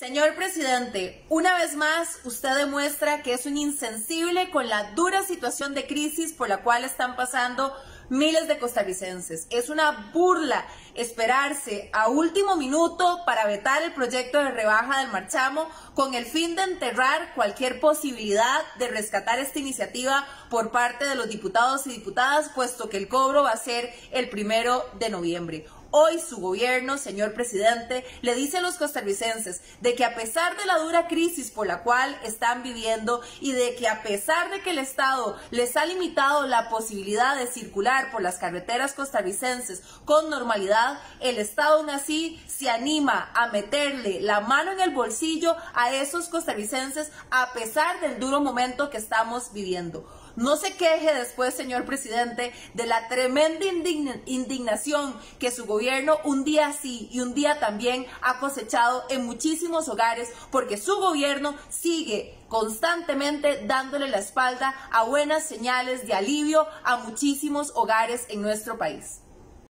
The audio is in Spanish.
Señor presidente, una vez más usted demuestra que es un insensible con la dura situación de crisis por la cual están pasando miles de costarricenses. Es una burla esperarse a último minuto para vetar el proyecto de rebaja del marchamo con el fin de enterrar cualquier posibilidad de rescatar esta iniciativa por parte de los diputados y diputadas, puesto que el cobro va a ser el primero de noviembre. Hoy su gobierno, señor presidente, le dice a los costarricenses de que a pesar de la dura crisis por la cual están viviendo y de que a pesar de que el Estado les ha limitado la posibilidad de circular por las carreteras costarricenses con normalidad, el Estado aún así se anima a meterle la mano en el bolsillo a esos costarricenses a pesar del duro momento que estamos viviendo. No se queje después, señor presidente, de la tremenda indignación que su gobierno un día sí y un día también ha cosechado en muchísimos hogares porque su gobierno sigue constantemente dándole la espalda a buenas señales de alivio a muchísimos hogares en nuestro país.